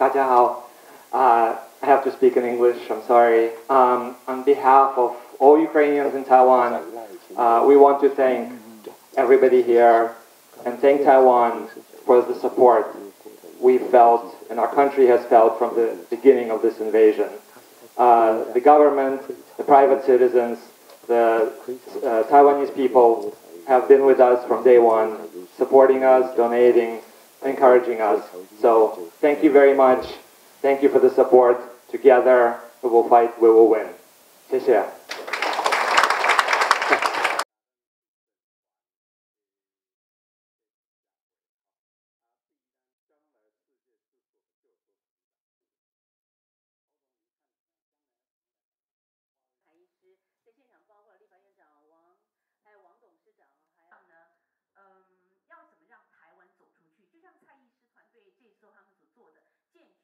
Dajahao. Uh, I have to speak in English, I'm sorry. Um, on behalf of all Ukrainians in Taiwan, uh, we want to thank everybody here and thank Taiwan for the support we felt and our country has felt from the beginning of this invasion. Uh, the government, the private citizens, the uh, Taiwanese people have been with us from day one, supporting us, donating, encouraging us. So thank you very much. Thank you for the support. Together, we will fight, we will win. 谢谢。台医师在现场包括